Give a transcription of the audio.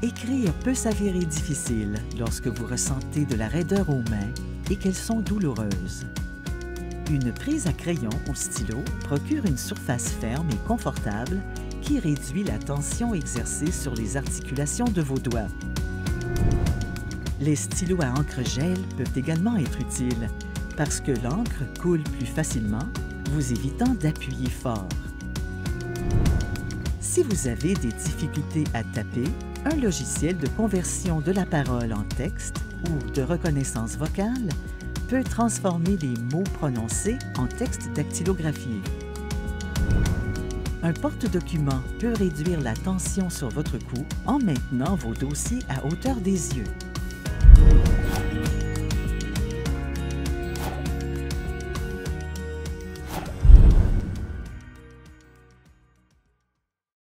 Écrire peut s'avérer difficile lorsque vous ressentez de la raideur aux mains et qu'elles sont douloureuses. Une prise à crayon ou stylo procure une surface ferme et confortable qui réduit la tension exercée sur les articulations de vos doigts. Les stylos à encre gel peuvent également être utiles parce que l'encre coule plus facilement, vous évitant d'appuyer fort. Si vous avez des difficultés à taper, un logiciel de conversion de la parole en texte ou de reconnaissance vocale peut transformer les mots prononcés en texte dactylographié. Un porte-document peut réduire la tension sur votre cou en maintenant vos dossiers à hauteur des yeux.